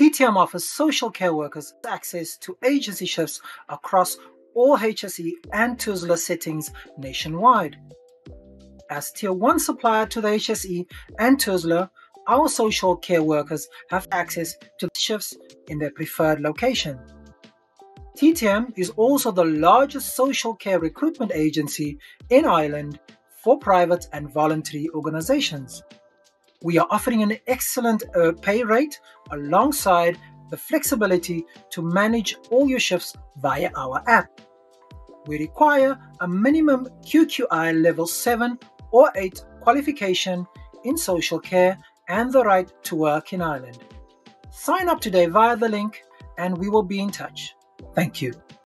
TTM offers social care workers access to agency shifts across all HSE and TUSLA settings nationwide. As Tier 1 supplier to the HSE and TUSLA, our social care workers have access to shifts in their preferred location. TTM is also the largest social care recruitment agency in Ireland for private and voluntary organizations. We are offering an excellent uh, pay rate alongside the flexibility to manage all your shifts via our app. We require a minimum QQI level 7 or 8 qualification in social care and the right to work in Ireland. Sign up today via the link and we will be in touch. Thank you.